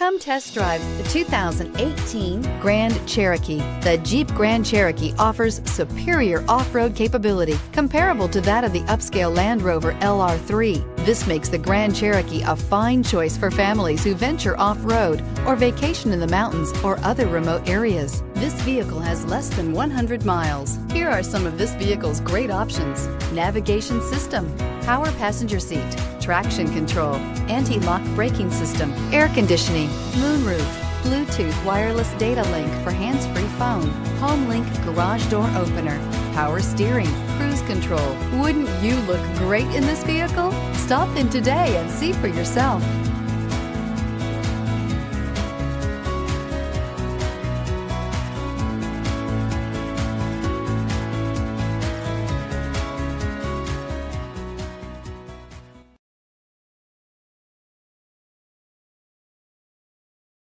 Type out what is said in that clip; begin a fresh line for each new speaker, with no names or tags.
Come test drive the 2018 Grand Cherokee. The Jeep Grand Cherokee offers superior off-road capability comparable to that of the upscale Land Rover LR3. This makes the Grand Cherokee a fine choice for families who venture off-road or vacation in the mountains or other remote areas. This vehicle has less than 100 miles. Here are some of this vehicle's great options. Navigation system, power passenger seat, traction control, anti-lock braking system, air conditioning, moonroof, Bluetooth wireless data link for hands-free phone, HomeLink garage door opener, power steering, cruise control. Wouldn't you look great in this vehicle? Stop in today and see for yourself.